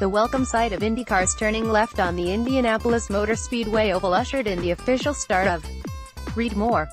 The welcome sight of IndyCars turning left on the Indianapolis Motor Speedway oval ushered in the official start of Read More.